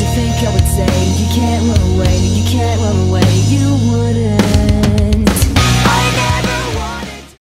you think I would say? You can't run.